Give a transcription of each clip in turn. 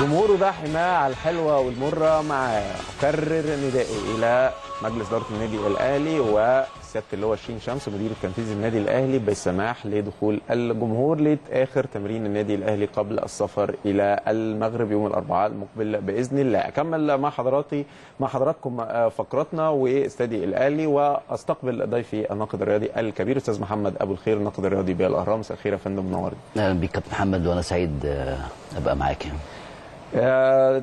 جمهوره ده حماه على الحلوة والمرة مع اكرر ندائي إلى مجلس إدارة النادي الأهلي وسيادة اللواء شين شمس مدير التنفيذي النادي الأهلي بالسماح لدخول الجمهور لآخر تمرين النادي الأهلي قبل السفر إلى المغرب يوم الأربعاء المقبل بإذن الله. أكمل مع حضراتي مع حضراتكم فقراتنا واستادي الأهلي وأستقبل ضيفي الناقد الرياضي الكبير أستاذ محمد أبو الخير الناقد الرياضي بالأهرام. مساء الخير يا فندم منورني أهلا بيك كابتن محمد وأنا سعيد آه، أبقى معاك. آه،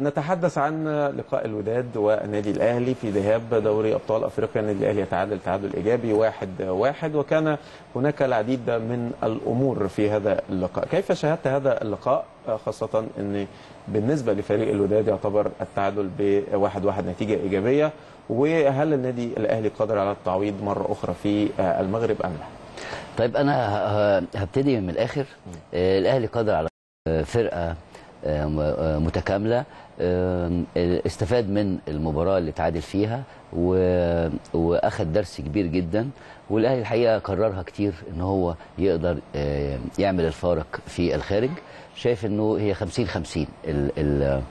نتحدث عن لقاء الوداد والنادي الأهلي في ذهاب دوري أبطال أفريقيا. النادي الأهلي يتعادل تعادل ايجابي واحد واحد وكان هناك العديد من الأمور في هذا اللقاء. كيف شاهدت هذا اللقاء؟ آه، خاصة إن بالنسبة لفريق الوداد يعتبر التعادل بواحد واحد نتيجة إيجابية وهل النادي الأهلي قادر على التعويض مرة أخرى في آه، المغرب أم لا؟ طيب أنا هبتدي من الآخر. آه، الأهلي قادر على آه، فرقة آه، آه، متكاملة. آه، استفاد من المباراة اللي تعادل فيها و- واخد درس كبير جدا. والأهلي الحقيقة كررها كتير إن هو يقدر آه، يعمل الفارق في الخارج. شايف إنه هي 50 50 ال- ال-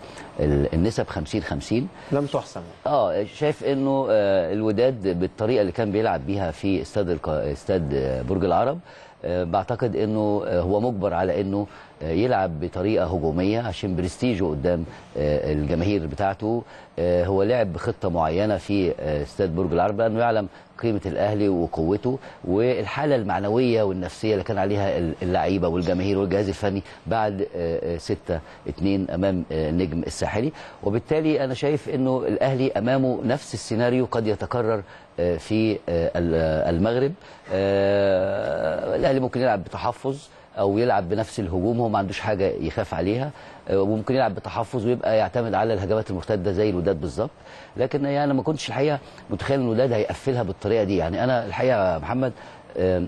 ال- النسب 50 50 لم تحسم. آه شايف إنه آه، الوداد بالطريقة اللي كان بيلعب بيها في استاد استاد آه، برج العرب آه، بعتقد إنه آه، هو مجبر على إنه آه، يلعب بطريقة هجومية عشان برستيجه قدام آه، الجماهير بتاعته. آه، هو لعب بخطة معينة في آه، استاد برج العرب لأنه يعلم قيمة الأهلي وقوته والحالة المعنوية والنفسية اللي كان عليها اللعيبة والجماهير والجهاز الفني بعد 6 2 أمام النجم الساحلي. وبالتالي أنا شايف إنه الأهلي أمامه نفس السيناريو قد يتكرر في ال- المغرب. الأهلي ممكن يلعب بتحفظ أو يلعب بنفس الهجوم هو ما عندوش حاجة يخاف عليها آه، وممكن يلعب بتحفظ ويبقى يعتمد على الهجمات المرتدة زي الوداد بالظبط. لكن يعني ما كنتش الحقيقة متخيل إن الوداد هيقفلها بالطريقة دي. يعني أنا الحقيقة يا محمد آه،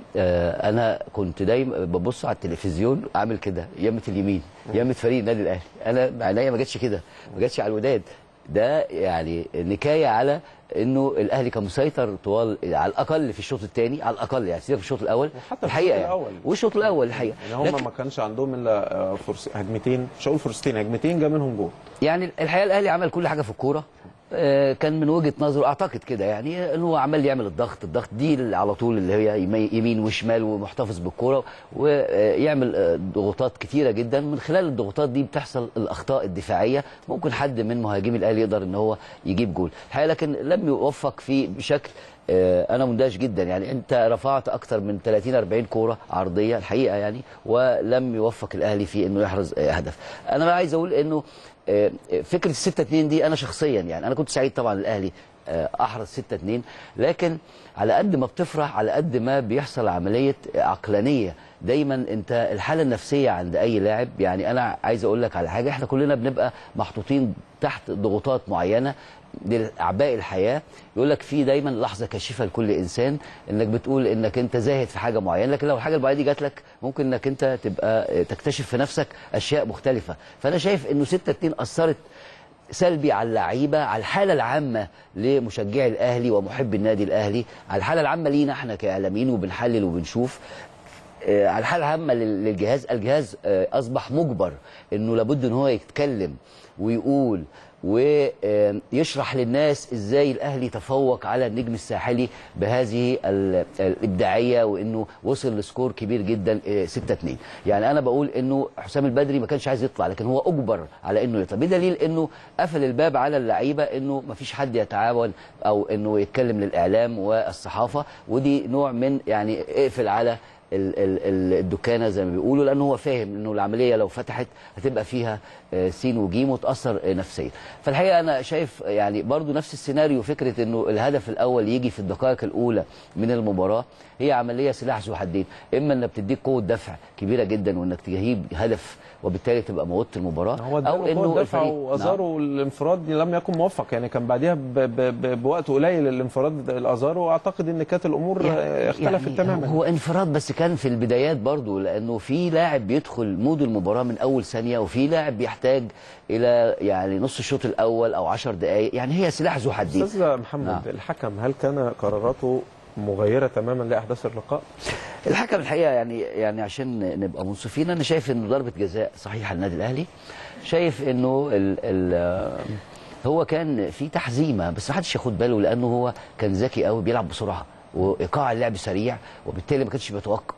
أنا كنت دايما ببص على التلفزيون أعمل كده يمه اليمين يمه فريق النادي الأهلي. أنا عينيا ما جاتش كده ما جاتش على الوداد. ده يعني نكاية على إنه الأهلي كان مسيطر طوال على الأقل في الشوط الثاني على الأقل يعني سيبك في الشوط الأول. وحتى في الحقيقة يعني. الأول. والشوط الأول الحقيقة. يعني هم ما كانش عندهم إلا آه، فرص هجمتين مش هقول فرصتين هجمتين جا منهم جول. يعني الحقيقة الأهلي عمل كل حاجة في الكورة. كان من وجهة نظره أعتقد كده يعني إن هو عمال يعمل الضغط الضغط دي اللي على طول اللي هي يمي- يمين وشمال ومحتفظ بالكورة ويعمل آه، ضغوطات كتيرة جدا. من خلال الضغوطات دي بتحصل الأخطاء الدفاعية. ممكن حد من مهاجمي الأهلي يقدر إن هو يجيب جول. الحقيقة لكن لم يوفق فيه بشكل آه، أنا مندهش جدا يعني. أنت رفعت أكتر من 30 40 كورة عرضية الحقيقة يعني ولم يوفق الأهلي في إنه يحرز آه، هدف. أنا عايز أقول إنه آه، فكرة الستة اتنين دي أنا شخصيا يعني أنا كنت سعيد طبعا الاهلي آه، أحرز 6 2 لكن على قد ما بتفرح على قد ما بيحصل عملية عقلانية دايما أنت الحالة النفسية عند أي لاعب يعني أنا عايز أقول لك على حاجة إحنا كلنا بنبقى محطوطين تحت ضغوطات معينة لأعباء الحياة يقول لك في دايما لحظة كاشفه لكل إنسان إنك بتقول إنك أنت زاهد في حاجة معينة لكن لو الحاجة دي جات لك ممكن إنك أنت تبقى تكتشف في نفسك أشياء مختلفة. فأنا شايف إنه 6 2 أثرت سلبي على اللعيبة على الحالة العامة لمشجعي الأهلي ومحبي النادي الأهلي. على الحالة العامة لينا إحنا كإعلاميين وبنحلل وبنشوف. آه، على الحالة العامة لل- للجهاز الجهاز آه، أصبح مجبر إنه لابد إن هو يتكلم ويقول ويشرح للناس إزاي الأهلي تفوق على النجم الساحلي بهذه ال- الإبداعية وإنه وصل لسكور كبير جدا 6 2 يعني أنا بقول إنه حسام البدري ما كانش عايز يطلع لكن هو أجبر على إنه يطلع بدليل إنه قفل الباب على اللعيبة إنه ما فيش حد يتعاون أو إنه يتكلم للإعلام والصحافة ودي نوع من يعني اقفل على الدكانة زي ما بيقولوا لأنه هو فاهم إنه العملية لو فتحت هتبقى فيها آه، سين وجيم وتأثر نفسيا. فالحقيقة أنا شايف يعني برضو نفس السيناريو فكرة إنه الهدف الأول يجي في الدقائق الأولى من المباراة هي عملية سلاح ذو حدين. إما انها بتديك قوة دفع كبيرة جدا وإنك تجيب هدف وبالتالي تبقى موتت المباراة هو أو إنه دفع وأزارو الانفراد لم يكن موفق. يعني كان بعدها ب- ب- ب- بوقت قليل الانفراد الأزارو. واعتقد إن كانت الأمور يعني- اختلفت يعني تماما. هو انفراد بس كان في البدايات برضو لأنه في لاعب بيدخل مود المباراة من أول ثانية وفي لاعب بيحتاج إلى يعني نص الشوط الأول أو 10 دقائق يعني هي سلاح ذو حدين. أستاذ محمد نعم. الحكم هل كان قراراته مغيرة تماما لأحداث اللقاء؟ الحكم الحقيقة يعني يعني عشان نبقى منصفين أنا شايف إن ضربة جزاء صحيحة للنادي الأهلي. شايف إنه ال ال هو كان في تحزيمة بس ما حدش ياخد باله لأنه هو كان ذكي قوي بيلعب بسرعة. وإيقاع اللعب سريع وبالتالي ما كانش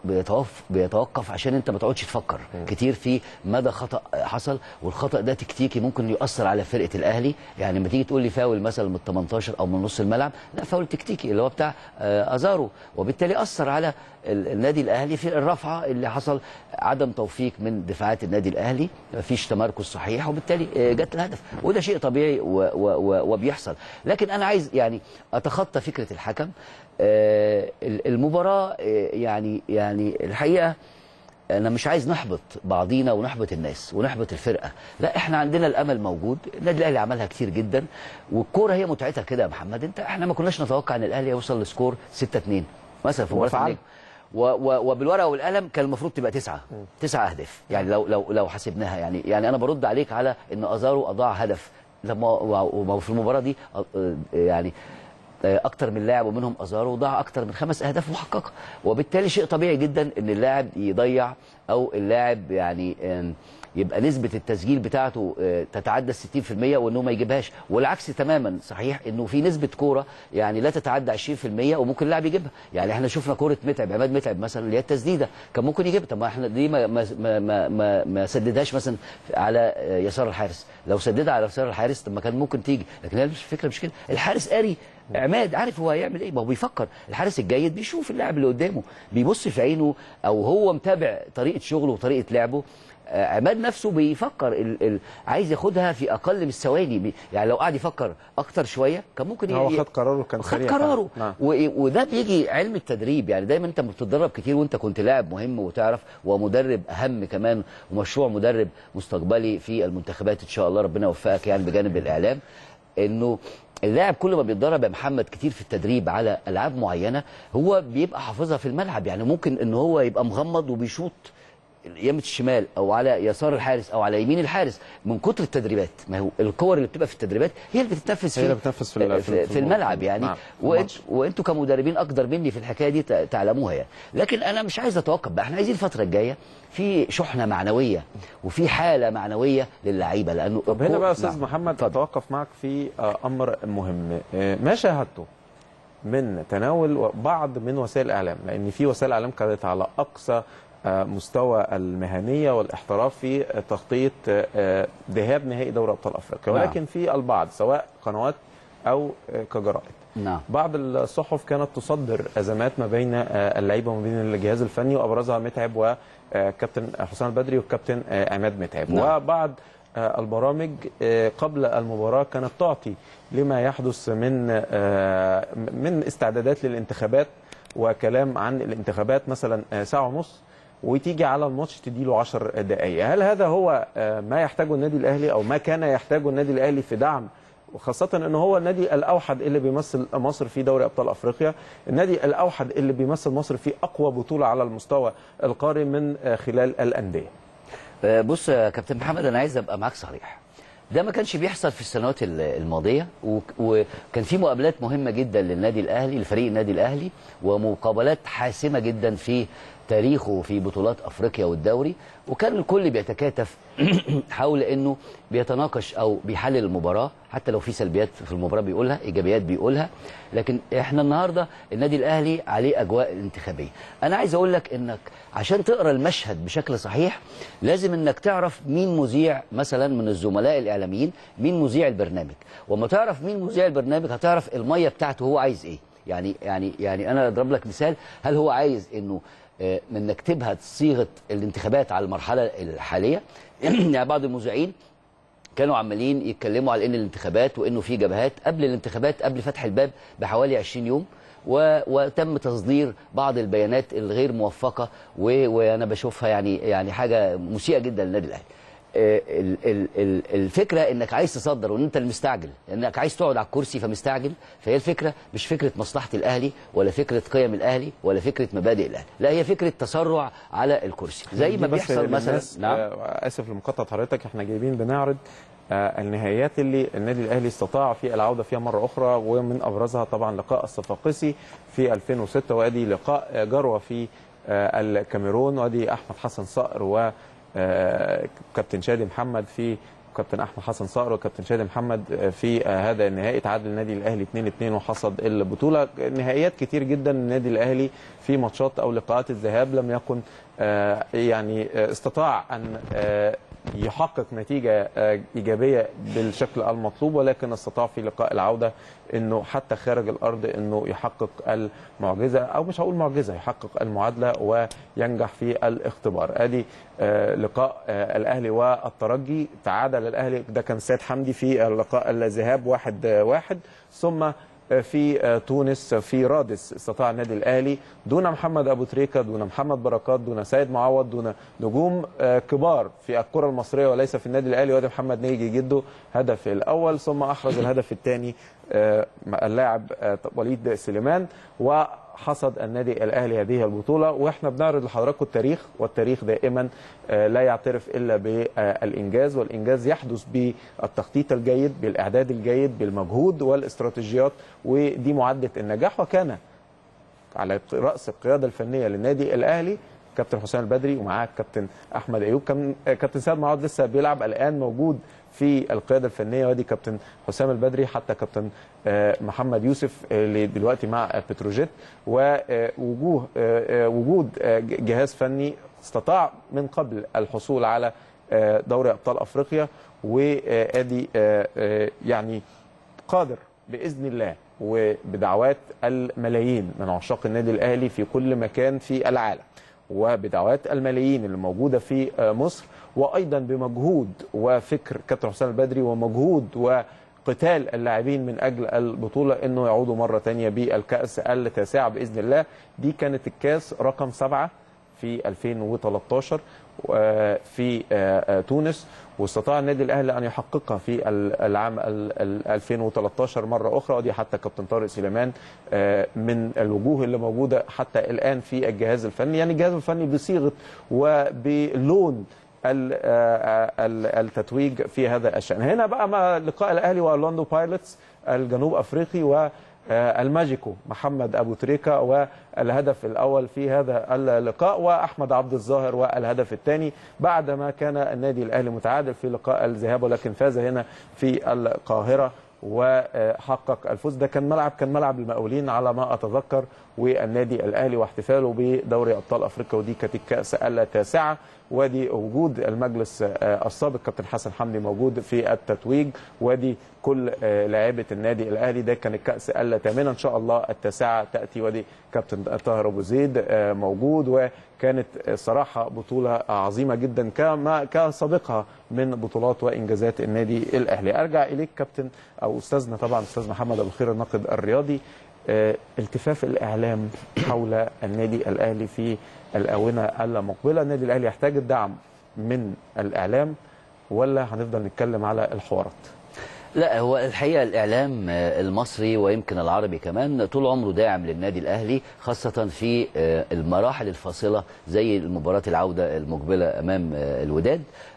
بيتوقف بيتوقف, عشان انت ما تقعدش تفكر. كتير في مدى خطأ حصل والخطأ ده تكتيكي ممكن يؤثر على فرقة الأهلي. يعني لما تيجي تقول لي فاول مثلا من 18 أو من نص الملعب لا فاول تكتيكي اللي هو بتاع آه، أزارو. وبالتالي أثر على النادي الأهلي في الرفعه اللي حصل عدم توفيق من دفاعات النادي الأهلي. مفيش تمركز صحيح وبالتالي آه، جت الهدف. وده شيء طبيعي و و وبيحصل. لكن أنا عايز يعني أتخطى فكرة الحكم. آه، ال- المباراة آه، يعني يعني الحقيقة أنا مش عايز نحبط بعضينا ونحبط الناس ونحبط الفرقة. لا إحنا عندنا الأمل موجود. النادي الأهلي عملها كتير جدا. والكورة هي متعتها كده يا محمد. أنت إحنا ما كناش نتوقع إن الأهلي يوصل لسكور 6 2 مثلا في مباراة وبالورقة والقلم كان المفروض تبقى تسعة تسعة أهداف. يعني لو لو لو حسبناها يعني يعني أنا برد عليك على إن آزارو أضاع هدف. لما و- و- في المباراة دي يعني أكتر من لاعب ومنهم آزارو ضاع أكتر من خمس أهداف محققة. وبالتالي شيء طبيعي جدا إن اللاعب يضيع أو اللاعب يعني يبقى نسبة التسجيل بتاعته آه، تتعدى 60% وإنه ما يجيبهاش. والعكس تماما صحيح إنه في نسبة كورة يعني لا تتعدى 20% وممكن اللاعب يجيبها. يعني إحنا شفنا كورة متعب عماد متعب مثلا اللي هي التسديدة كان ممكن يجيبها. طب ما إحنا دي ما ما ما ما, ما, سددهاش مثلا على آه، يسار الحارس. لو سددها على يسار الحارس طب ما كان ممكن تيجي. لكن هي مش كده. الحارس قاري. عماد عارف هو هيعمل إيه؟ ما هو بيفكر. الحارس الجيد بيشوف اللاعب اللي قدامه بيبص في عينه أو هو متابع طريقة شغله وطريقة لعبه. عماد نفسه بيفكر ال ال عايز ياخدها في أقل من الثواني. يعني لو قعد يفكر أكتر شوية كان ممكن هو خد قراره كان خد قراره. نعم. وده بيجي علم التدريب. يعني دايما أنت بتتدرب كتير وأنت كنت لاعب مهم وتعرف ومدرب أهم كمان ومشروع مدرب مستقبلي في المنتخبات إن شاء الله. ربنا يوفقك يعني بجانب الإعلام. إنه اللاعب كل ما بيتدرب يا محمد كتير في التدريب على ألعاب معينة هو بيبقى حافظها في الملعب. يعني ممكن إن هو يبقى مغمض وبيشوط يمة الشمال أو على يسار الحارس أو على يمين الحارس من كتر التدريبات ما هو الكور اللي بتبقى في التدريبات هي اللي بتتنفذ هي في اللي بتنفذ في في, في في الملعب يعني نعم، وانت. وانتوا كمدربين أقدر مني في الحكاية دي تعلموها يعني لكن أنا مش عايز أتوقف بقى إحنا عايزين الفترة الجاية في شحنة معنوية وفي حالة معنوية للعيبة لأنه طب هنا بقى يا أستاذ نعم. محمد اتفضل. أتوقف معك في آه، أمر مهم آه، ما شاهدته من تناول بعض من وسائل الإعلام لأن في وسائل إعلام كانت على أقصى آه، مستوى المهنية والاحتراف في تغطيه آه، ذهاب نهائي دوري أبطال أفريقيا. نعم. ولكن في البعض سواء قنوات أو آه، كجرائد. نعم. بعض الصحف كانت تصدر أزمات ما بين آه، اللعيبة وما بين الجهاز الفني وأبرزها متعب وكابتن حسام البدري والكابتن عماد متعب. نعم. وبعض البرامج قبل المباراة كانت تعطي لما يحدث من من استعدادات للانتخابات وكلام عن الانتخابات. مثلا ساعة ونص وتيجي على الماتش تديله 10 دقائق هل هذا هو آه، ما يحتاجه النادي الأهلي أو ما كان يحتاجه النادي الأهلي في دعم وخاصة إن هو النادي الأوحد اللي بيمثل مصر في دوري أبطال أفريقيا، النادي الأوحد اللي بيمثل مصر في أقوى بطولة على المستوى القاري من آه، خلال الأندية. آه، بص يا كابتن محمد أنا عايز أبقى معاك صريح ده ما كانش بيحصل في السنوات ال- الماضية وك- وكان في مقابلات مهمة جدا للنادي الأهلي لفريق النادي الأهلي ومقابلات حاسمة جدا في تاريخه في بطولات أفريقيا والدوري وكان الكل بيتكاتف حول إنه بيتناقش أو بيحلل المباراة حتى لو في سلبيات في المباراة بيقولها إيجابيات بيقولها لكن إحنا النهارده النادي الأهلي عليه أجواء انتخابية. أنا عايز أقول لك إنك عشان تقرأ المشهد بشكل صحيح لازم إنك تعرف مين مذيع مثلا من الزملاء الإعلاميين مين مذيع البرنامج. وما تعرف مين مذيع البرنامج هتعرف المية بتاعته هو عايز إيه. يعني يعني يعني أنا أضرب لك مثال هل هو عايز إنه آه، انك تبهت صيغة الانتخابات على المرحلة الحالية يعني بعض المذيعين كانوا عمالين يتكلموا على إن الانتخابات وإنه في جبهات قبل الانتخابات قبل فتح الباب بحوالي 20 يوم و... وتم تصدير بعض البيانات الغير موفقة و... وأنا بشوفها يعني يعني حاجة مسيئة جدا للنادي الأهلي. ال- ال- ال- الفكرة إنك عايز تصدر وإن أنت المستعجل انك عايز تقعد على الكرسي فمستعجل فهي الفكرة مش فكرة مصلحة الأهلي ولا فكرة قيم الأهلي ولا فكرة مبادئ الأهلي لا هي فكرة تسرع على الكرسي زي ما بيحصل مثلا آه، آسف لمقاطعة حضرتك إحنا جايبين بنعرض آه، النهائيات اللي النادي الأهلي استطاع في العودة فيها مرة أخرى ومن أبرزها طبعا لقاء الصفاقسي في 2006 وأدي لقاء جروة في آه، الكاميرون وأدي أحمد حسن صقر و كابتن شادي محمد في كابتن أحمد حسن صقر وكابتن شادي محمد آه، في آه، هذا النهائي تعادل النادي الأهلي 2-2 وحصد البطولة. نهائيات كتير جدا النادي الأهلي في ماتشات أو لقاءات الذهاب لم يكن آه، يعني آه، استطاع أن آه، يحقق نتيجة آه، إيجابية بالشكل المطلوب ولكن استطاع في لقاء العودة إنه حتى خارج الأرض إنه يحقق المعجزة أو مش هقول معجزة يحقق المعادلة وينجح في الاختبار. آدي آه، لقاء آه، الأهلي والترجي. تعادل الأهلي ده كان سيد حمدي في اللقاء الذهاب واحد واحد. ثم في تونس في رادس استطاع النادي الأهلي دون محمد أبو تريكة دون محمد بركات دون سيد معوض دون نجوم آه، كبار في الكرة المصرية وليس في النادي الأهلي وادي محمد نيجي جده هدف الأول ثم أحرز الهدف الثاني اللاعب آه، وليد سليمان وحصد النادي الأهلي هذه البطولة وإحنا بنعرض لحضراتكم التاريخ والتاريخ دائما آه، لا يعترف إلا بالإنجاز والإنجاز يحدث بالتخطيط الجيد بالإعداد الجيد بالمجهود والاستراتيجيات ودي معدة النجاح وكان على رأس القيادة الفنية للنادي الأهلي كابتن حسام البدري ومعاه كابتن أحمد أيوب. كان كابتن سيد معوض لسه بيلعب الآن موجود في القيادة الفنية وأدي كابتن حسام البدري حتى كابتن آه، محمد يوسف اللي دلوقتي مع بتروجيت. ووجوه وجود آه، جهاز فني استطاع من قبل الحصول على آه، دوري أبطال أفريقيا. وأدي آه، آه، يعني قادر بإذن الله وبدعوات الملايين من عشاق النادي الأهلي في كل مكان في العالم. وبدعوات الملايين اللي موجودة في آه، مصر وأيضا بمجهود وفكر كابتن حسام البدري ومجهود وقتال اللاعبين من أجل البطولة إنه يعودوا مرة ثانية بالكأس التاسعه بإذن الله. دي كانت الكاس رقم سبعة. في 2013 آه، في آه، آه، تونس. واستطاع النادي الأهلي أن يحققها في ال- العام ال- ال- 2013 مرة أخرى. ودي حتى كابتن طارق سليمان من الوجوه اللي موجودة حتى الآن في الجهاز الفني. يعني الجهاز الفني بصيغة وبلون ال- ال- التتويج في هذا الشأن. هنا بقى مع لقاء الأهلي وأورلاندو بايرتس الجنوب أفريقي و الماجيكو محمد أبو تريكة والهدف الأول في هذا اللقاء وأحمد عبد الظاهر والهدف الثاني بعدما كان النادي الأهلي متعادل في لقاء الذهاب ولكن فاز هنا في القاهرة وحقق الفوز. ده كان ملعب كان ملعب المقاولين على ما أتذكر. والنادي الأهلي واحتفاله بدوري أبطال أفريقيا ودي كانت الكأس التاسعة. ودي وجود المجلس آه، السابق كابتن حسن حمدي موجود في التتويج. ودي كل آه، لاعيبه النادي الأهلي ده كان الكأس الثامنة. إن شاء الله التاسعة تأتي ودي كابتن طاهر أبو زيد آه، موجود. وكانت صراحة بطولة عظيمة جدا كما كسابقها من بطولات وإنجازات النادي الأهلي. أرجع إليك كابتن أو أستاذنا طبعا أستاذ محمد ابو خير الناقد الرياضي. التفاف الإعلام حول النادي الأهلي في الآونة المقبلة. النادي الأهلي يحتاج الدعم من الإعلام ولا هنفضل نتكلم على الحوارات؟ لا هو الحقيقة الإعلام آه، المصري ويمكن العربي كمان طول عمره داعم للنادي الأهلي خاصة في آه، المراحل الفاصلة زي مباراه العودة المقبلة أمام آه، الوداد. آه،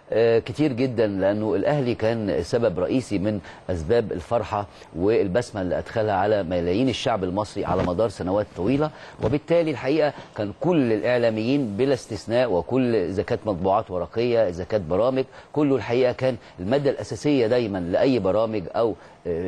كتير جدا لأنه الأهلي كان سبب رئيسي من أسباب الفرحة والبسمة اللي أدخلها على ملايين الشعب المصري على مدار سنوات طويلة. وبالتالي الحقيقة كان كل الإعلاميين بلا استثناء وكل إذا كانت مطبوعات ورقية إذا كانت برامج كله الحقيقة كان المادة الأساسية دايما لأي برامج أو آه،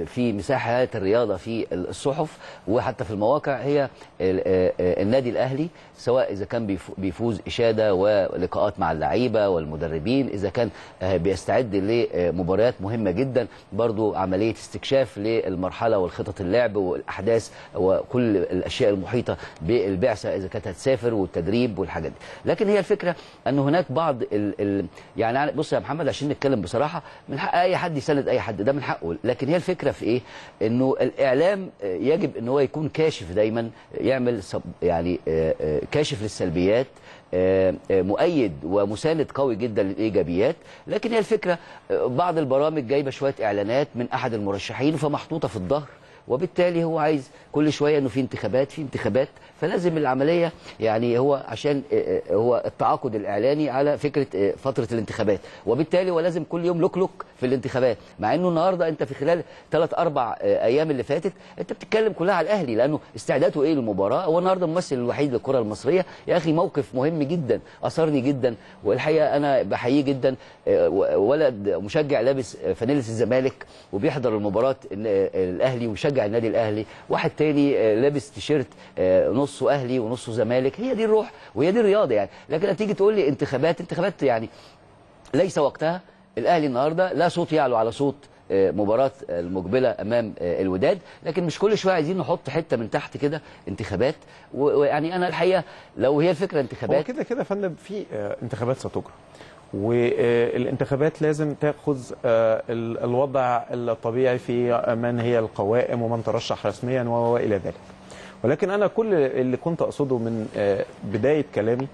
في مساحات الرياضة في الصحف وحتى في المواقع هي ال- النادي الأهلي سواء إذا كان بيف- بيفوز إشادة ولقاءات مع اللعيبة والمدربين إذا كان بيستعد لمباريات مهمة جدا برضو عملية استكشاف للمرحلة والخطط اللعب والأحداث وكل الأشياء المحيطة بالبعثة إذا كانت هتسافر والتدريب والحاجات دي. لكن هي الفكرة إن هناك بعض ال ال يعني بص يا محمد عشان نتكلم بصراحة من حق أي حد يساند أي حد ده من حقه لكن هي الفكرة في إيه؟ إنه الإعلام يجب إن هو يكون كاشف دايما يعمل يعني آه، آه، كاشف للسلبيات آه، مؤيد ومساند قوي جدا للإيجابيات. لكن هي الفكرة بعض البرامج جايبة شوية إعلانات من أحد المرشحين فمحطوطة في الظهر. وبالتالي هو عايز كل شوية إنه في انتخابات في انتخابات. فلازم العملية يعني هو عشان آه، آه، هو التعاقد الإعلاني على فكرة آه، فترة الانتخابات. وبالتالي هو لازم كل يوم لوك في الانتخابات. مع إنه النهارده أنت في خلال ثلاث أربع أيام اللي فاتت أنت بتتكلم كلها على الأهلي لأنه استعداده إيه للمباراة؟ هو النهارده الممثل الوحيد للكرة المصرية. يا أخي موقف مهم جدا أثرني جدا والحقيقة أنا بحييه جدا ولد مشجع لابس فانيلة الزمالك وبيحضر المباراة ال- آه، ويشجع النادي الأهلي. واحد تاني آه، لابس تيشيرت آه، نصه أهلي ونصه زمالك. هي دي الروح وهي دي الرياضة يعني. لكن تيجي تقول لي انتخابات انتخابات يعني ليس وقتها. الأهلي النهارده لا صوت يعلو على صوت آه، مباراة المقبلة أمام الوداد. لكن مش كل شوية عايزين نحط حتة من تحت كده انتخابات. ويعني أنا الحقيقة لو هي الفكرة هو انتخابات كده كده يا فندم في انتخابات ستجرى. والانتخابات لازم تاخذ آه، ال- الوضع الطبيعي في من هي القوائم ومن ترشح رسميا وإلى ذلك. ولكن أنا كل اللي كنت أقصده من آه، بداية كلامي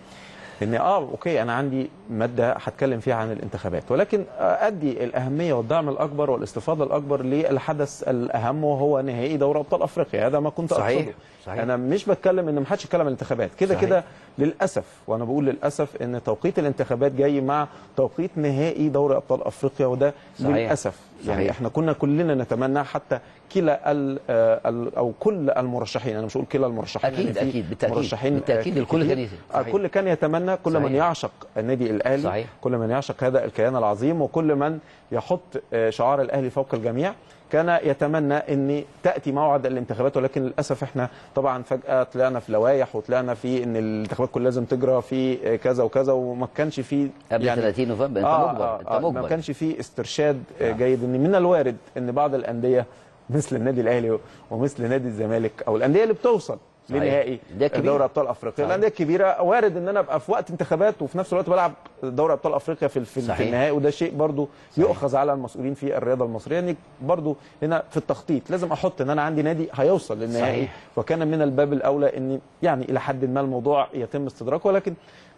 ان آه أوكي أنا عندي مادة هتكلم فيها عن الانتخابات ولكن ادي الأهمية والدعم الأكبر والاستفاضة الأكبر للحدث الأهم وهو نهائي دوري أبطال أفريقيا هذا ما كنت صحيح، أقصده صحيح. أنا مش بتكلم إن ما حدش يتكلم عن الانتخابات كده صحيح. كده للأسف وأنا بقول للأسف إن توقيت الانتخابات جاي مع توقيت نهائي دوري أبطال أفريقيا وده صحيح. للأسف يعني صحيح. إحنا كنا كلنا نتمنى حتى كلا ال ال أو كل المرشحين أنا مش هقول كلا المرشحين أكيد، لأن في أكيد، بالتأكيد. مرشحين آه، الكل كتير. كان يت- آه، صحيح. كل كان يتمنى كل من صحيح. يعشق النادي الأهلي صحيح. كل من يعشق هذا الكيان العظيم وكل من يحط آه، شعار الأهلي فوق الجميع كان يتمنى إن تأتي موعد الانتخابات ولكن للأسف إحنا طبعا فجأة طلعنا في لوائح وطلعنا في إن الانتخابات كلها لازم تجرى في آه، كذا وكذا وما كانش في قبل 30 نوفمبر أنت آه مجبر آه أنت آه ما مجبر كانش في استرشاد آه. جيد إن من الوارد إن بعض الأندية مثل النادي الأهلي ومثل نادي الزمالك أو الأندية اللي بتوصل صحيح. لنهائي. دوري أبطال أفريقيا صحيح. الأندية الكبيره وارد إن أنا أبقى في وقت انتخابات وفي نفس الوقت بلعب دوري أبطال أفريقيا في في, صحيح. النهائي وده شيء برضو يؤخذ على المسؤولين في الرياضة المصرية ان برضو هنا في التخطيط لازم أحط إن أنا عندي نادي هيوصل للنهائي صحيح. وكان من الباب الأولى إن يعني إلى حد ما الموضوع يتم استدراكه ولكن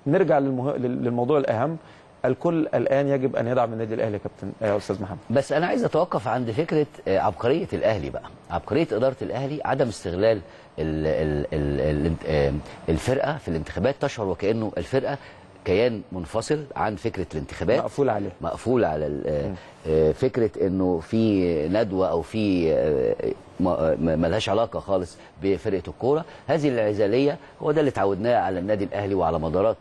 نرجع للمه... للموضوع الأهم الكل الآن يجب أن يدعم النادي الأهلي يا كابتن يا أستاذ محمد. بس أنا عايز أتوقف عند فكرة آه، عبقرية الأهلي بقى. عبقرية إدارة الأهلي عدم استغلال ال ال ال ال آه، الفرقة في الانتخابات تشعر وكأنه الفرقة كيان منفصل عن فكرة الانتخابات. مقفول عليه. مقفول على آه، آه، فكرة إنه في ندوة أو في ملهاش علاقة خالص بفرقة الكورة. هذه الانعزاليه هو ده اللي اتعودناه على النادي الأهلي وعلى مدارات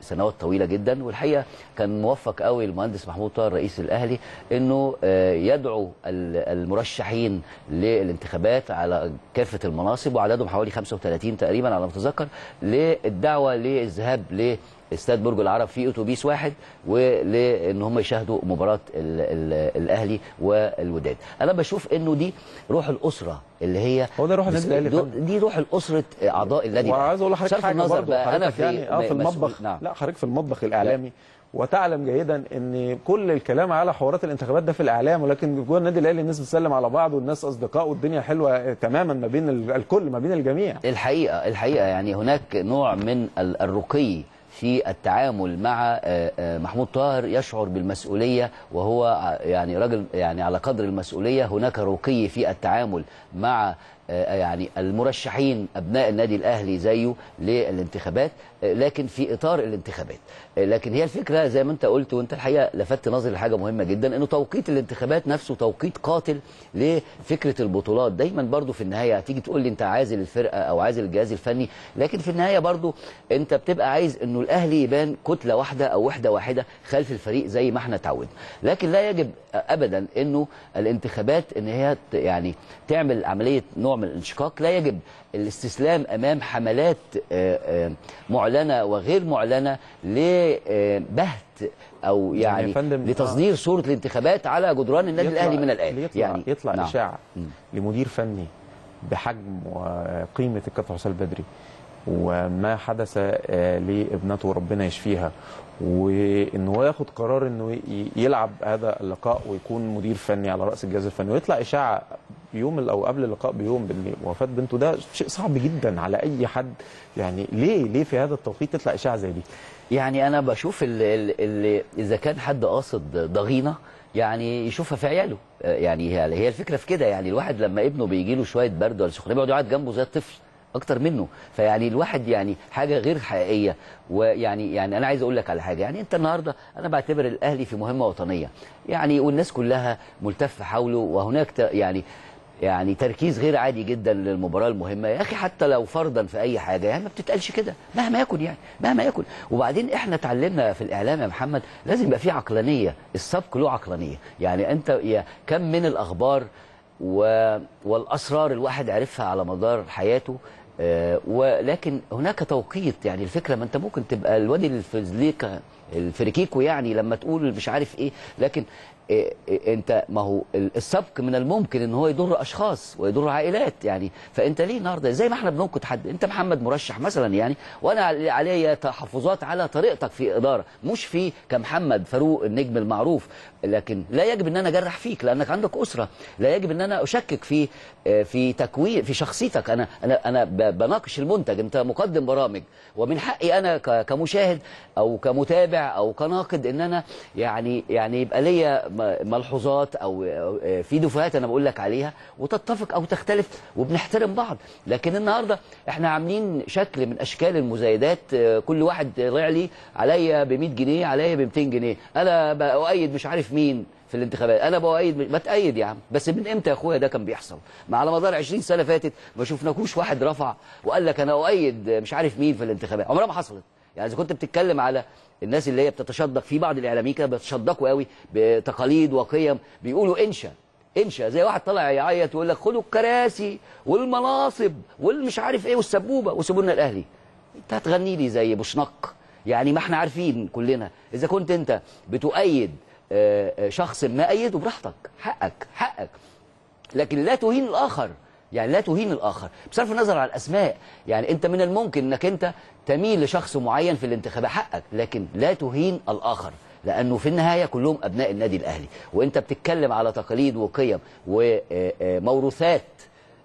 سنوات طويلة جدا والحقيقة كان موفق قوي المهندس محمود طاهر رئيس الأهلي إنه آه، يدعو ال- المرشحين للانتخابات على كافة المناصب وعددهم حوالي 35 تقريبا على ما أتذكر للدعوة للذهاب ل استاد برج العرب في أتوبيس واحد ولإن هم يشاهدوا مباراة ال ال الأهلي والوداد. أنا بشوف إنه دي روح الأسرة اللي هي هو ده روح النادي فعلا. دي روح الأسرة أعضاء النادي. وعايز أقول لحضرتك حاجة النظر بقى. أنا في يعني آه في المطبخ نعم. لا حضرتك في المطبخ الإعلامي وتعلم جيدا إن كل الكلام على حوارات الانتخابات ده في الإعلام ولكن جوه النادي الأهلي الناس بتسلم على بعض والناس أصدقاء والدنيا حلوة تماما ما بين ال- الكل ما بين الجميع. الحقيقة الحقيقة يعني هناك نوع من ال- الرقي في التعامل مع آه، آه، محمود طاهر يشعر بالمسؤولية وهو يعني راجل يعني على قدر المسؤولية هناك رقي في التعامل مع يعني المرشحين أبناء النادي الأهلي زيه للانتخابات آه، لكن في إطار الانتخابات. آه، لكن هي الفكرة زي ما أنت قلت وأنت الحقيقة لفتت نظري لحاجة مهمة جدا إنه توقيت الانتخابات نفسه توقيت قاتل لفكرة البطولات. دايما برضو في النهاية هتيجي تقول لي أنت عازل الفرقة أو عازل الجهاز الفني لكن في النهاية برضو أنت بتبقى عايز إنه الأهلي يبان كتلة واحدة أو وحدة واحدة خلف الفريق زي ما إحنا اتعودنا. لكن لا يجب ابدا إنه الانتخابات إن هي يعني تعمل عملية نوع من الانشقاق لا يجب الاستسلام أمام حملات آه، آه، معلنة وغير معلنة لبهت أو يعني يعني لتصدير صورة الانتخابات على جدران النادي الأهلي من الان يطلع يعني يطلع نعم. إشاعة. لمدير فني بحجم وقيمة الكابتن حسام البدري وما حدث آه، لابنته ربنا يشفيها وان هو ياخد قرار إنه يلعب هذا اللقاء ويكون مدير فني على رأس الجهاز الفني ويطلع إشاعة يوم أو قبل اللقاء بيوم بان وفاه بنته ده شيء صعب جدا على أي حد. يعني ليه ليه في هذا التوقيت تطلع إشاعة زي دي؟ يعني أنا بشوف اللي, إذا كان حد قاصد ضغينة يعني يشوفها في عياله. آه، يعني هي الفكرة في كده. يعني الواحد لما ابنه بيجي له شوية برد ولا سخونيه بيقعد يقعد جنبه زي الطفل أكتر منه. فيعني الواحد يعني حاجة غير حقيقية. ويعني يعني أنا عايز أقول لك على حاجة. يعني أنت النهارده أنا بعتبر الأهلي في مهمة وطنية. يعني والناس كلها ملتفة حوله وهناك يعني يعني تركيز غير عادي جدا للمباراة المهمة. يا أخي حتى لو فرضا في أي حاجة يعني ما بتتقالش كده مهما يكن يعني مهما يكن. وبعدين إحنا اتعلمنا في الإعلام يا محمد لازم يبقى في عقلانية السبق له عقلانية. يعني أنت يا كم من الأخبار و... والأسرار الواحد عرفها على مدار حياته آه، ولكن هناك توقيت. يعني الفكرة ما أنت ممكن تبقى الوادي الفزليكا الفريكيكو يعني لما تقول مش عارف إيه لكن إيه إيه أنت ما هو ال- السبق من الممكن إن هو يضر أشخاص ويضر عائلات يعني. فأنت ليه النهارده؟ زي ما إحنا بننقد حد. أنت محمد مرشح مثلا يعني وأنا عل- عليا تحفظات على طريقتك في إدارة. مش في كمحمد فاروق النجم المعروف. لكن لا يجب إن أنا أجرح فيك لأنك عندك أسرة. لا يجب إن أنا أشكك في آه، في تكوين في شخصيتك. أنا أنا أنا بناقش المنتج. أنت مقدم برامج. ومن حقي أنا كمشاهد أو كمتابع أو كناقد إن أنا يعني يعني يبقى ليا ملحوظات أو آه، في دفوهات أنا بقول لك عليها وتتفق أو تختلف وبنحترم بعض. لكن النهارده إحنا عاملين شكل من أشكال المزايدات آه، كل واحد لي عليا ب 100 جنيه عليا ب 200 جنيه. أنا بأؤيد مش عارف مين في الانتخابات. أنا بأيد ما تأيد يا عم. بس من إمتى يا أخويا ده كان بيحصل؟ ما على مدار 20 سنة فاتت ما شفناكوش واحد رفع وقال لك أنا أؤيد مش عارف مين في الانتخابات. عمرها ما حصلت. يعني إذا كنت بتتكلم على الناس اللي هي بتتشدق في بعض الإعلاميين كده بيتشدقوا قوي بتقاليد وقيم بيقولوا إنشا إنشا. زي واحد طلع يعيط ويقول لك خدوا الكراسي والمناصب والمش عارف إيه والسبوبة وسيبوا لنا الأهلي. أنت هتغني لي زي بوشنق يعني ما إحنا عارفين كلنا. إذا كنت أنت بتؤيد آه، آه، شخص ما ايده براحتك. حقك حقك. لكن لا تهين الآخر. يعني لا تهين الآخر. بصرف النظر عن الأسماء يعني أنت من الممكن إنك أنت تميل لشخص معين في الانتخابات حقك لكن لا تهين الآخر لأنه في النهاية كلهم أبناء النادي الأهلي. وأنت بتتكلم على تقاليد وقيم وموروثات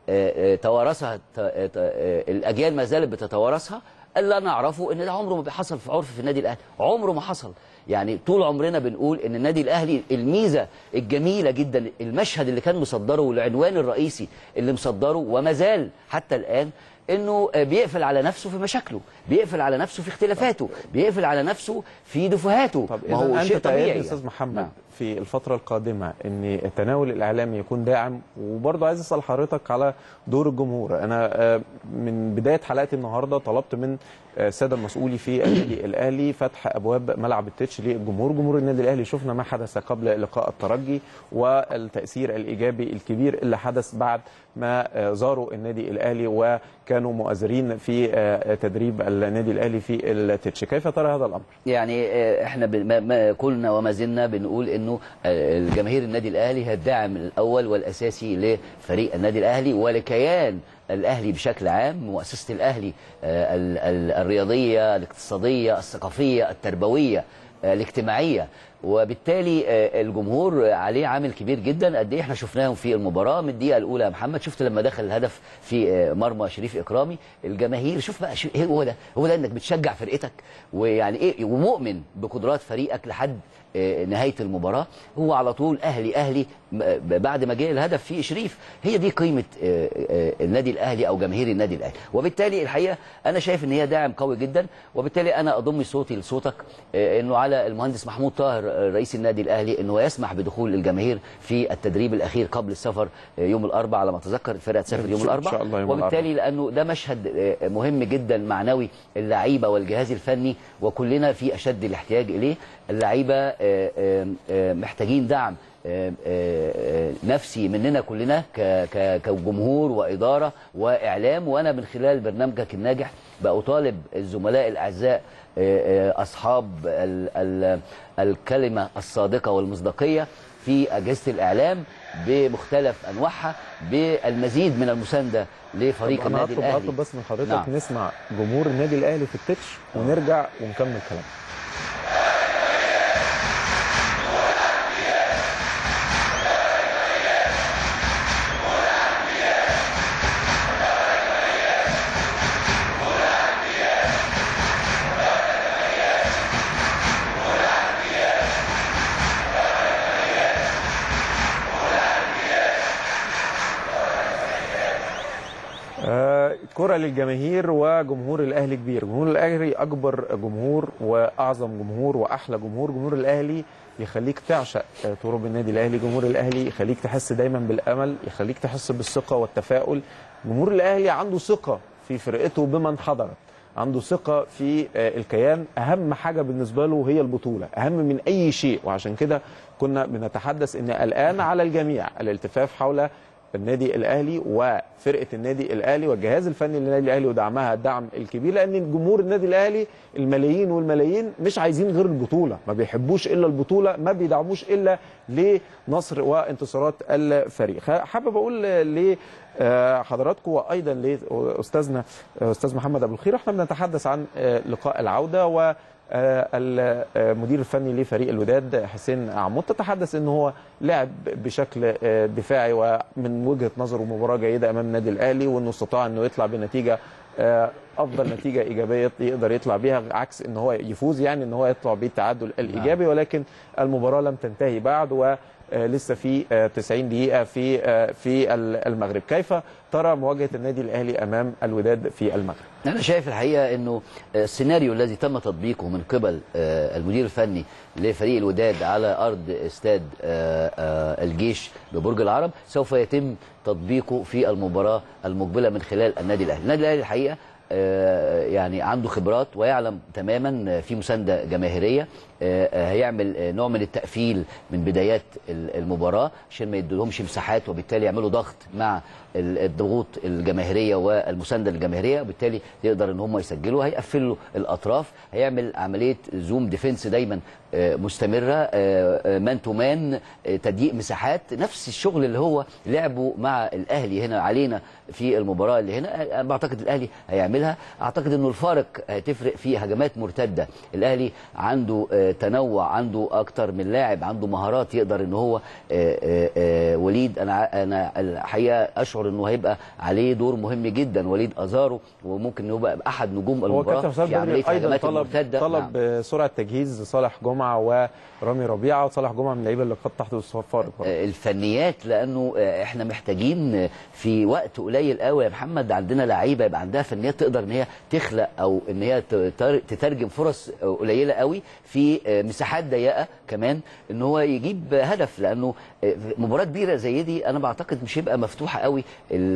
آه، آه، توارثها آه، ت- آه، الأجيال ما زالت بتتوارثها اللي أنا أعرفه إن ده عمره ما بيحصل في عرف في النادي الأهلي. عمره ما حصل. يعني طول عمرنا بنقول إن النادي الأهلي الميزة الجميلة جدا المشهد اللي كان مصدره والعنوان الرئيسي اللي مصدره وما زال حتى الآن إنه بيقفل على نفسه في مشاكله بيقفل على نفسه في اختلافاته بيقفل على نفسه في دفهاته طب ما هو شيء طبيعي يا أستاذ. محمد نعم. في الفترة القادمة إن التناول الإعلامي يكون داعم وبرضه عايز أسأل حضرتك على دور الجمهور أنا آه، من بداية حلقتي النهارده طلبت من آه، السادة المسؤولي في النادي الأهلي فتح أبواب ملعب التتش للجمهور جمهور النادي الأهلي شفنا ما حدث قبل لقاء الترجي والتأثير الإيجابي الكبير اللي حدث بعد ما آه، زاروا النادي الأهلي وكانوا مؤازرين في آه، تدريب النادي الأهلي في التتش. كيف ترى هذا الأمر؟ يعني آه، إحنا ما- كلنا وما زلنا بنقول إنه الجماهير النادي الأهلي هي الداعم الأول والأساسي لفريق النادي الأهلي ولكيان الأهلي بشكل عام مؤسسة الأهلي ال- ال- الرياضية الاقتصادية الثقافية التربوية. الاجتماعية. وبالتالي آه، الجمهور عليه عامل كبير جدا. قد إيه إحنا شفناهم في المباراة؟ من الدقيقة الأولى يا محمد شفت لما دخل الهدف في آه، مرمى شريف إكرامي؟ الجماهير شوف بقى إيه هو ده؟ هو ده إنك بتشجع فرقتك؟ ويعني إيه ومؤمن بقدرات فريقك لحد آه، نهاية المباراة. هو على طول أهلي أهلي بعد ما جه الهدف في شريف. هي دي قيمة آه، آه، النادي الأهلي أو جماهير النادي الأهلي. وبالتالي الحقيقة أنا شايف إن هي داعم قوي جدا. وبالتالي أنا أضم صوتي لصوتك آه، إنه على المهندس محمود طاهر رئيس النادي الأهلي إنه يسمح بدخول الجماهير في التدريب الأخير قبل السفر آه، يوم الأربعاء على ما أتذكر الفرقه تسافر يوم الأربعاء. وبالتالي لأنه ده مشهد آه، مهم جدا معنوي اللعيبه والجهاز الفني وكلنا في أشد الاحتياج إليه. اللعيبة آه، محتاجين دعم نفسي مننا كلنا كجمهور وإدارة وإعلام. وأنا من خلال برنامجك الناجح بأطالب الزملاء الأعزاء آه، آه، أصحاب ال- ال- الكلمة الصادقة والمصداقية في أجهزة الإعلام بمختلف أنواعها بالمزيد من المساندة لفريق النادي هطلب الأهلي هطلب بس من حضرتك نعم. نسمع جمهور النادي الأهلي في التتش ونرجع ونكمل كلامنا كرة للجماهير وجمهور الأهلي كبير. جمهور الأهلي أكبر جمهور وأعظم جمهور وأحلى جمهور. جمهور الأهلي يخليك تعشق تراب النادي الأهلي. جمهور الأهلي يخليك تحس دايما بالأمل يخليك تحس بالثقة والتفاؤل. جمهور الأهلي عنده ثقة في فرقته بمن حضرت. عنده ثقة في الكيان. أهم حاجة بالنسبة له هي البطولة. أهم من أي شيء. وعشان كده كنا بنتحدث أن الآن على الجميع الالتفاف حول النادي الأهلي وفرقة النادي الأهلي والجهاز الفني للنادي الأهلي ودعمها الدعم الكبير لأن جمهور النادي الأهلي الملايين والملايين مش عايزين غير البطولة ما بيحبوش إلا البطولة ما بيدعموش إلا لنصر وانتصارات الفريق. حابب أقول لحضراتكم وأيضا لأستاذنا أستاذ محمد أبو الخير إحنا بنتحدث عن لقاء العودة و المدير الفني لفريق الوداد حسين عمود. تتحدث إن هو لعب بشكل دفاعي ومن وجهة نظره مباراة جيدة أمام النادي الأهلي وإنه استطاع إنه يطلع بنتيجة أفضل نتيجة إيجابية يقدر يطلع بيها عكس إن هو يفوز يعني إن هو يطلع بالتعادل الإيجابي ولكن المباراة لم تنتهي بعد و لسه في 90 دقيقة في في المغرب. كيف ترى مواجهة النادي الأهلي أمام الوداد في المغرب؟ أنا شايف الحقيقة إنه السيناريو الذي تم تطبيقه من قبل المدير الفني لفريق الوداد على أرض استاد الجيش ببرج العرب سوف يتم تطبيقه في المباراة المقبلة من خلال النادي الأهلي. النادي الأهلي الحقيقة يعني عنده خبرات ويعلم تماما في مساندة جماهيرية. هيعمل نوع من التقفيل من بدايات المباراة عشان ما يدولهمش مساحات وبالتالي يعملوا ضغط مع الضغوط الجماهيرية والمساندة الجماهيرية وبالتالي يقدر إن هم يسجلوا. هيقفلوا الأطراف هيعمل عملية zone defense دايما مستمرة مان تو مان تضييق مساحات. نفس الشغل اللي هو لعبه مع الأهلي هنا علينا في المباراة اللي هنا أنا بعتقد الأهلي هيعملها. أعتقد إنه الفارق هتفرق في هجمات مرتدة. الأهلي عنده تنوع عنده أكتر من لاعب عنده مهارات يقدر إن هو وليد. أنا أنا الحقيقة أشعر إنه هيبقى عليه دور مهم جدا وليد أزارو وممكن انه يبقى أحد نجوم المباراة في عمليه الهجمات المرتدة. طلب نعم. سرعة تجهيز صالح جمعة ورامي ربيعة وصالح جمعة من اللعيبة اللي قد تحدث فارق الفنيات لأنه إحنا محتاجين في وقت قليل قوي يا محمد عندنا لعيبة يبقى عندها فنيات تقدر إن هي تخلق أو إن هي تترجم فرص قليلة قوي في مساحات ضيقة كمان إن هو يجيب هدف لأنه مباراة كبيرة زي دي أنا بعتقد مش هيبقى مفتوحة قوي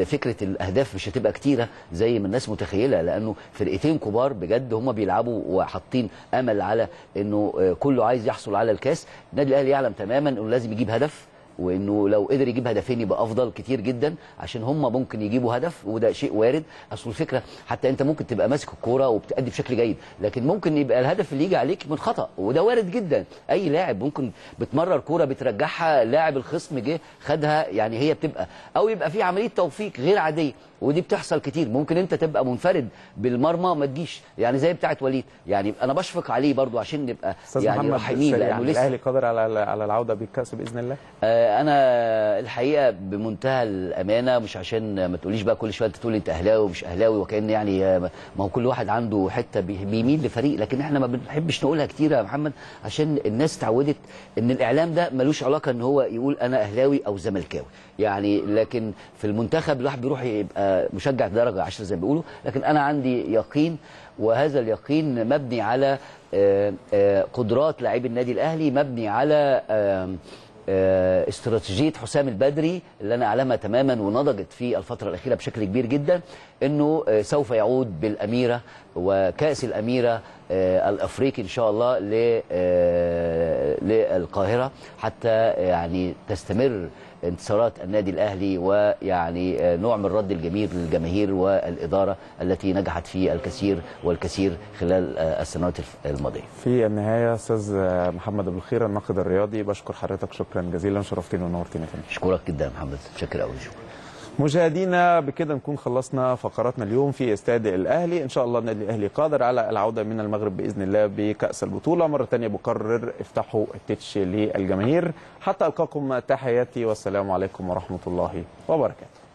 فكرة الأهداف مش هتبقى كتيرة زي ما الناس متخيلة لأنه فرقتين كبار بجد هم بيلعبوا وحاطين أمل على إنه كله عايز يحصل على الكاس. النادي الأهلي يعلم تماما إنه لازم يجيب هدف. وإنه لو قدر يجيب هدفين يبقى أفضل كتير جدا عشان هم ممكن يجيبوا هدف وده شيء وارد. أصل الفكرة حتى أنت ممكن تبقى ماسك الكورة وبتأدي بشكل جيد لكن ممكن يبقى الهدف اللي يجي عليك من خطأ وده وارد جدا. أي لاعب ممكن بتمرر كورة بترجعها لاعب الخصم جه خدها يعني هي بتبقى. أو يبقى في عملية توفيق غير عادية ودي بتحصل كتير. ممكن أنت تبقى منفرد بالمرمى ما تجيش يعني زي بتاعه وليد. يعني أنا بشفق عليه برضو عشان نبقى يعني رحيمين لأنه لسه الأهلي قادر على على العودة بالكأس بإذن الله؟ آه أنا الحقيقة بمنتهى الأمانة مش عشان ما تقوليش بقى كل شوية انت تقول أنت أهلاوي ومش أهلاوي وكأن يعني ما هو كل واحد عنده حتة بيميل لفريق لكن إحنا ما بنحبش نقولها كتير يا محمد عشان الناس اتعودت إن الإعلام ده ملوش علاقة إن هو يقول أنا أهلاوي أو زملكاوي. يعني لكن في المنتخب الواحد بيروح يبقى مشجع درجة 10 زي ما بيقولوا لكن أنا عندي يقين وهذا اليقين مبني على قدرات لاعبي النادي الأهلي مبني على استراتيجية حسام البدري اللي أنا أعلمها تماما ونضجت في الفترة الأخيرة بشكل كبير جدا إنه سوف يعود بالأميرة وكأس الأميرة الأفريقي إن شاء الله للقاهرة حتى يعني تستمر انتصارات النادي الأهلي ويعني نوع من الرد الجميل للجماهير والإدارة التي نجحت في الكثير والكثير خلال السنوات الماضية. في النهاية أستاذ محمد أبو الخير الناقد الرياضي بشكر حضرتك شكرا جزيلا شرفتني ونورتني يا فندم. اشكرك جدا يا محمد شكرا قوي شكرا. مشاهدينا بكده نكون خلصنا فقراتنا اليوم في استاد الأهلي. إن شاء الله النادي الأهلي قادر على العودة من المغرب بإذن الله بكأس البطولة. مرة ثانية بقرر افتحوا التتش للجماهير. حتى ألقاكم تحياتي والسلام عليكم ورحمة الله وبركاته.